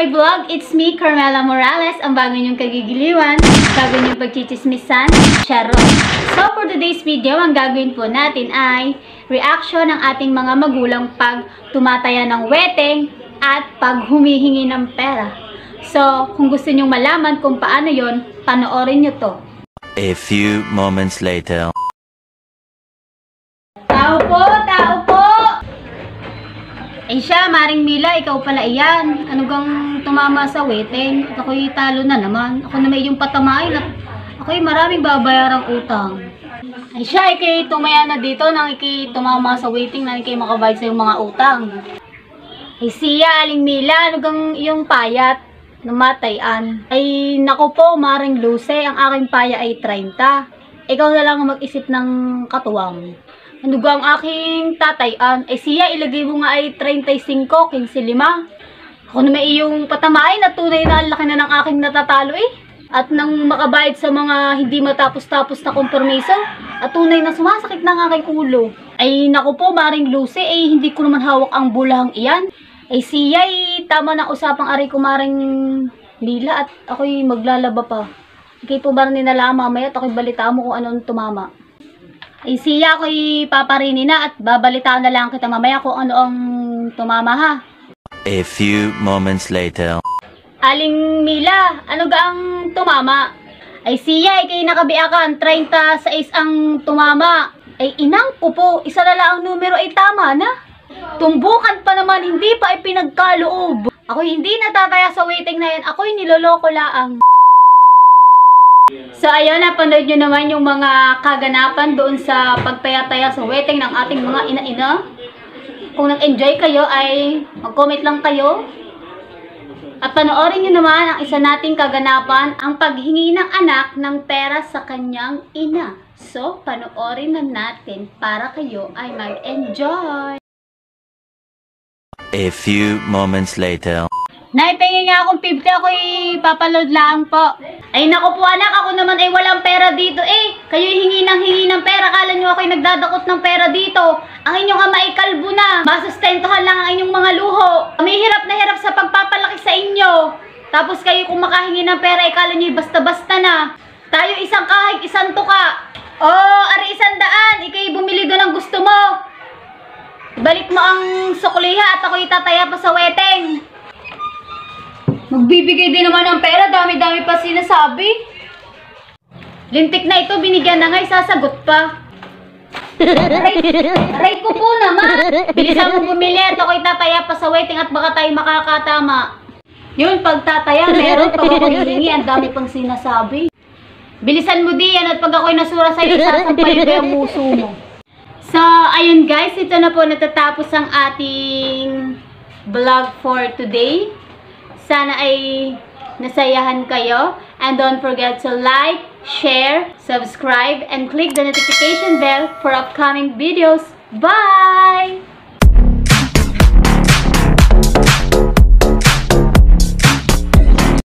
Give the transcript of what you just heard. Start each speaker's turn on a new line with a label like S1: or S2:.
S1: my vlog! It's me, Carmela Morales, ang bago niyong kagigiliwan, bago niyong pagchichismisan, Sharon. So, for today's video, ang gagawin po natin ay reaction ng ating mga magulang pag tumataya ng weteng at pag humihingi ng pera. So, kung gusto niyong malaman kung paano yon, panoorin niyo to.
S2: A few moments later.
S1: Ay siya, Maring Mila, ikaw pala iyan. Ano gang tumama sa weteng? At ako'y talo na naman. Ako na may yung patamain at ako'y maraming babayarang utang. Ay siya, ikay tumaya na dito nang ikay tumama sa waiting na ikay makabayad sa iyong mga utang. Ay siya, Aling Mila, ano gang iyong payat? Namatayan. Ay, nako po, Maring Luce, ang aking paya ay 30. Ikaw na lang ang mag-isip ng katuwang. Ano ga ang aking tatayan? Eh siya, ilagay mo nga ay 35, 15, Ako na may iyong patamain at tunay na ang laki na ng aking natatalo eh. At nang makabayad sa mga hindi matapos-tapos na kompromiso, at tunay na sumasakit ng aking ulo. Ay naku po, Maring Lucy, eh hindi ko naman hawak ang bulahang iyan. Ay siya, eh, tama na usapang ari ko Maring Lila at ako'y maglalaba pa. Ikay po ba nila mamaya at ako'y balita mo kung anong tumama. Ay siya ako'y paparini na at babalitaan na lang kita mamaya kung ano ang tumama ha.
S2: A few moments later.
S1: Aling Mila, ano ga ang tumama? Ay siya, ikay nakabiakan, 30 sa is ang tumama. Ay inang ko po, isa na lang ang numero ay tama na. Tumbukan pa naman, hindi pa ay pinagkaloob. Ako'y hindi natataya sa waiting na yan, ako'y niloloko laang. So ayun, napanood nyo naman yung mga kaganapan doon sa pagtaya-taya sa wedding ng ating mga ina-ina. Kung nag-enjoy kayo ay mag-comment lang kayo. At panoorin nyo naman ang isa nating kaganapan, ang paghingi ng anak ng pera sa kanyang ina. So, panoorin na natin para kayo ay mag-enjoy.
S2: A few moments later.
S1: Naipingin nga akong 50, ako'y papaload lang po. Ay nako po anak, ako naman ay walang pera dito eh. Kayo hingi ng hingi ng pera, kala nyo ako'y nagdadakot ng pera dito. Ang inyong ama ay kalbo na, masustentuhan lang ang inyong mga luho. May hirap na hirap sa pagpapalaki sa inyo. Tapos kayo kung makahingi ng pera, ay kala nyo basta-basta na. Tayo isang kahig, isang tuka. Oh, ari isang daan, ikay bumili doon ang gusto mo. Balik mo ang sukliha at ako'y tataya pa sa weteng. Magbibigay din naman ng pera, dami-dami pa sinasabi. Lintik na ito, binigyan na nga, sasagot pa. Aray, aray ko po naman. Bilisan mo bumili at ako'y tataya pa sa waiting at baka tayo makakatama. Yun, pag tataya, meron pag ako hihingi, ang dami pang sinasabi. Bilisan mo diyan at pag ako'y nasura sa'yo, isasampalin ko yung muso mo. So, ayun guys, ito na po natatapos ang ating vlog for today. Sana ay nasayahan kayo. And don't forget to like, share, subscribe, and click the notification bell for upcoming videos. Bye!